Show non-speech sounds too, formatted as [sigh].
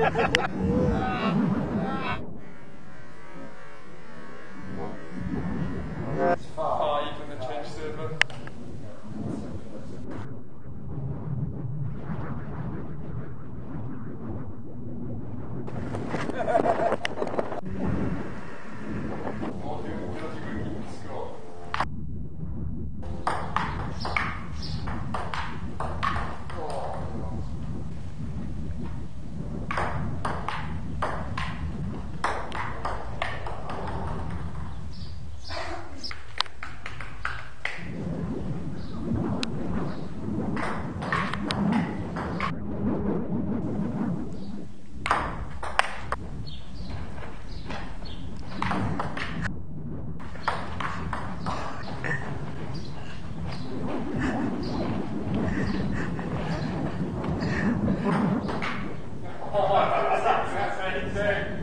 Five [laughs] Thank